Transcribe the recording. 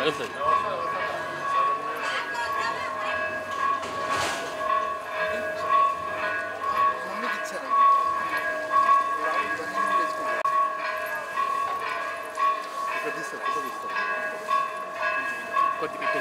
తగులుతుంది మమ్మీకి ఇచ్చాను ఇక్కడ తీస్తా ఫోటో తీస్తా కొద్దిగా ఇటు.